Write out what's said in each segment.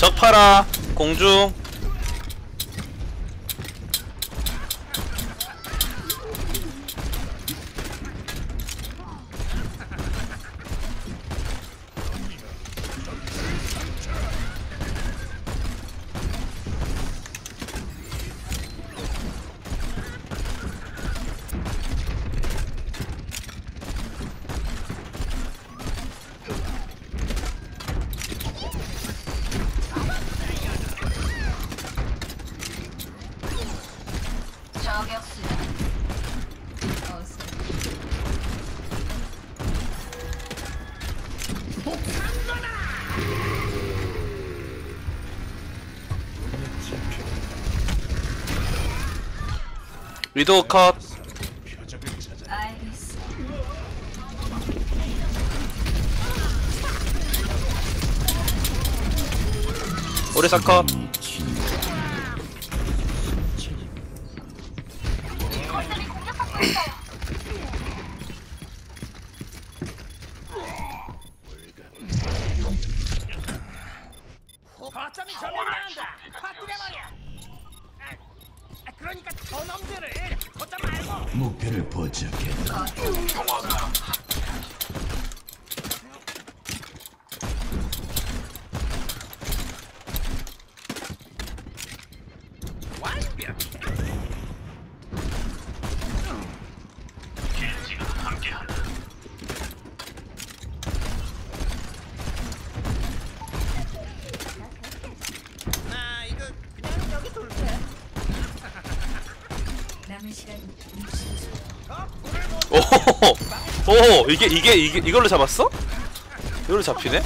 적파라 공중 위도우 컷. 오리사 컷 오 이게 이게 이게 이걸로 잡았어? 이걸로 잡히네?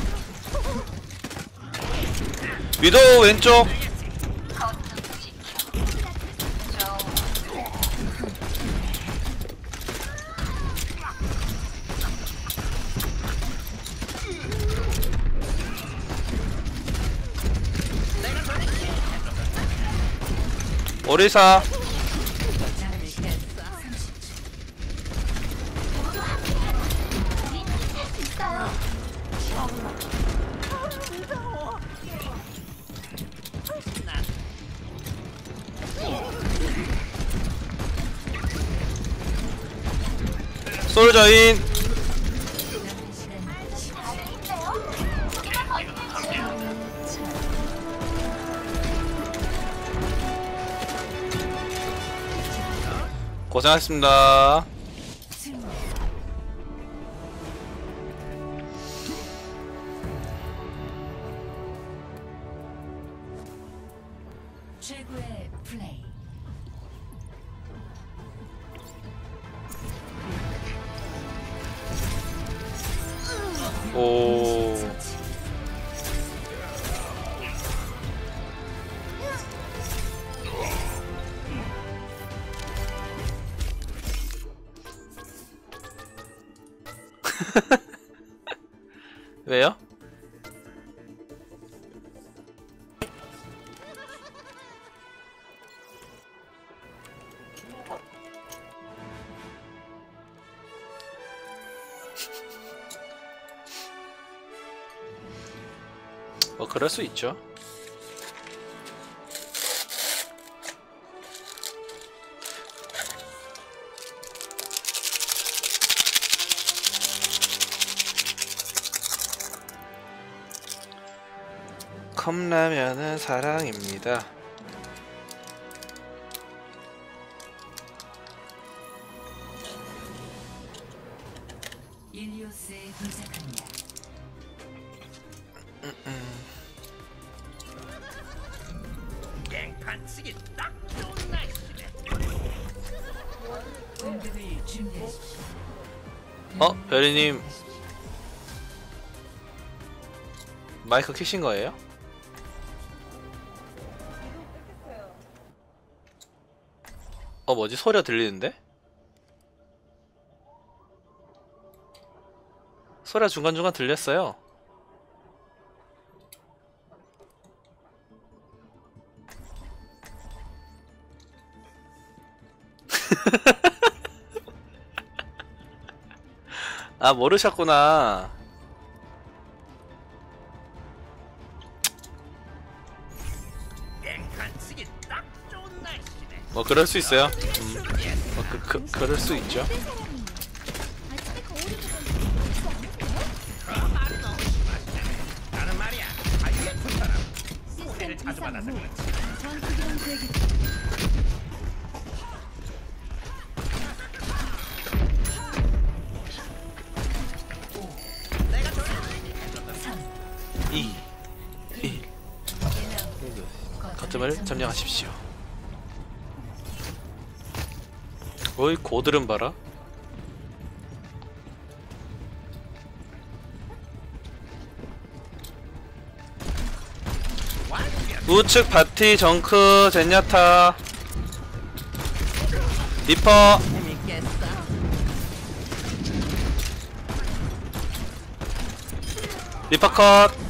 위도우 왼쪽 오리사 솔저인 남은 시간 10초. 고생하셨습니다. 최고의 플레이. 오. 왜요? 그럴 수 있죠. 컵라면은 사랑입니다. 쓰기 딱 좋은 날씨네. 공격을 준비하십시오. 어, 별이님 마이크 켜신 거예요? 어, 뭐지? 소리가 들리는데? 소리가 중간중간 들렸어요. 아, 모르셨구나. 뭐 그럴 수 있어요. 음. 뭐 그, 그 그럴 수 있죠. 거점을 점령하십시오. 어이 고드름 봐라. 우측 바티 정크 젠야타 리퍼 리퍼 컷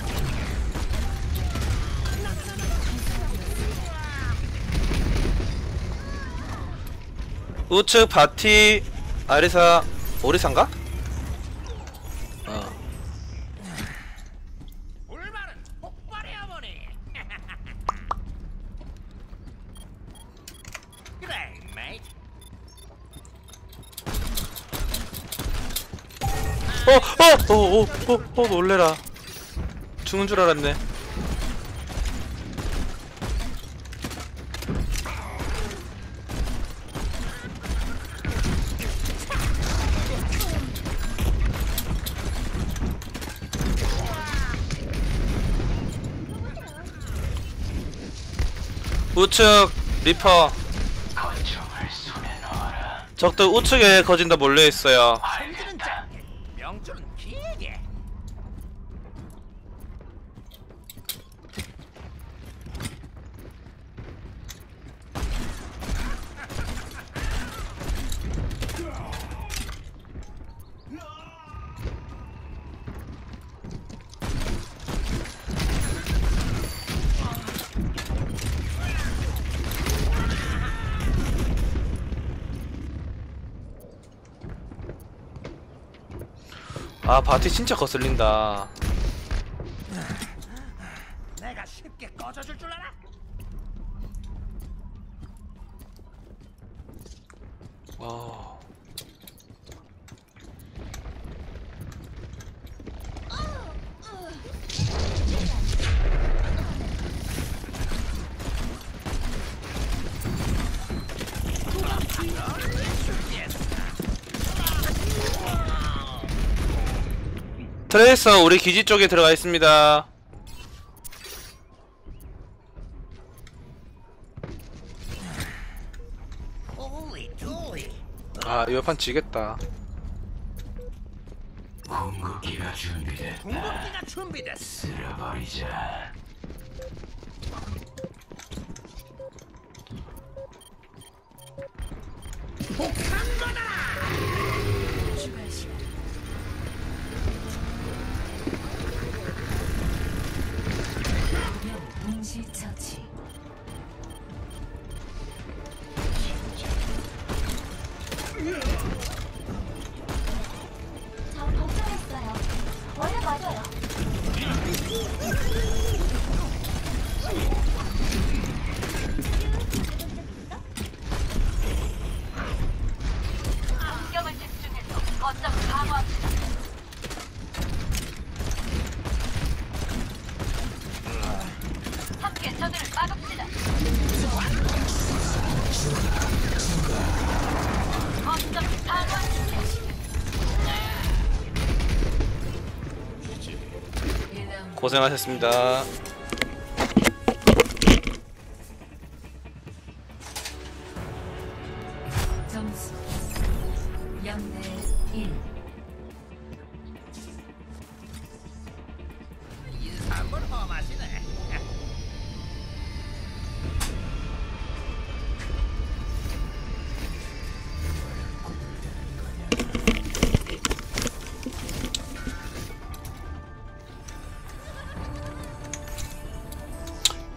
우측 바티 아리사 오리사인가? 어. 어, 어, 어, 어, 어, 어, 놀래라. 죽은 줄 알았네. 우측 리퍼 적들 우측에 거진다 몰려 있어요. 손질은 짧게, 명줄은 길게. 아 바티 진짜 거슬린다. 내가 쉽게 꺼져줄 줄 알아? 와. 트레이서 우리 기지 쪽에 들어가 있습니다. 아 이번 판 지겠다. 궁극기가 준비됐다. 궁극기가 준비됐어. 쓸어버리자. 추가 じい起。 고생하셨습니다.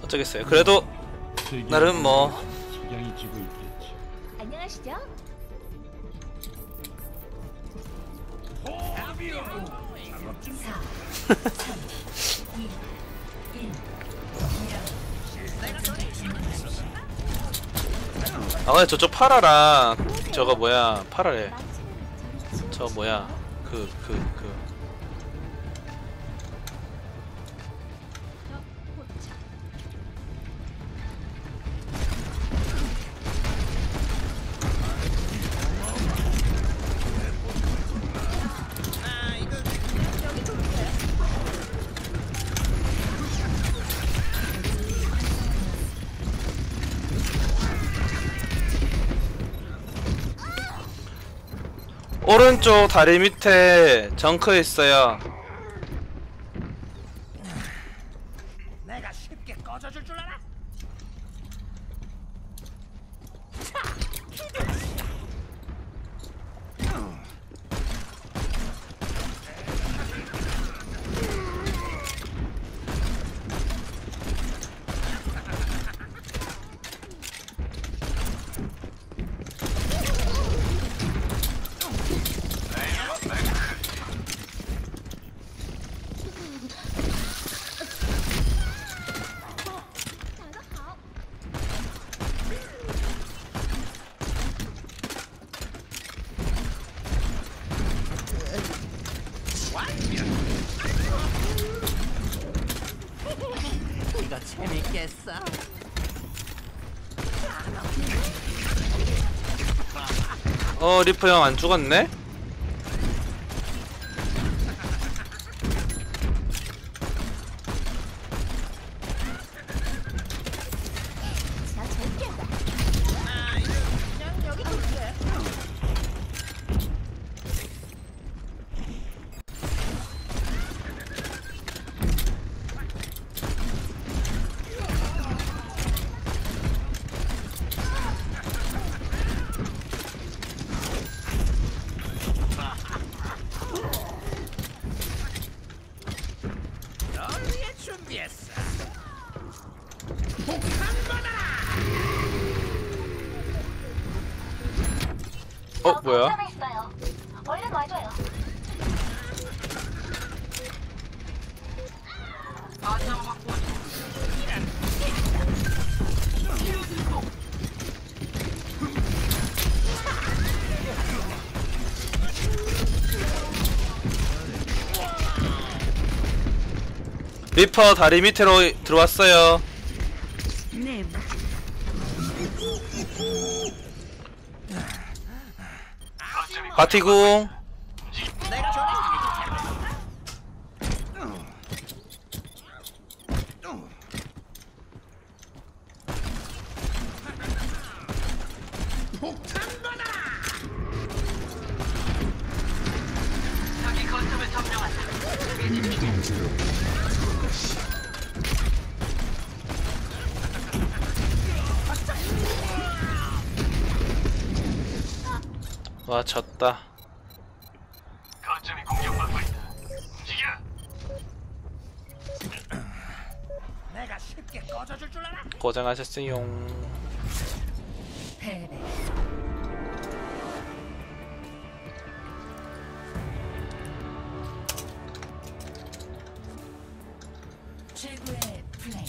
어쩌겠어요. 그래도 나름 뭐 안녕하시죠? 아 근데 저쪽 파라랑 저거 뭐야 파라래 저 뭐야 그 그, 그. 오른쪽 다리 밑에 정크 있어요. 재밌겠어. 어 리프 형 안 죽었네? 뭐야? 리퍼 다리 밑으로 들어왔어요. 바티궁. 와 졌다. 거점이 공격받고 있다. 움직여 내가 쉽게 꺼져줄 줄 알아? 고생하셨어요. 최고의 플레이.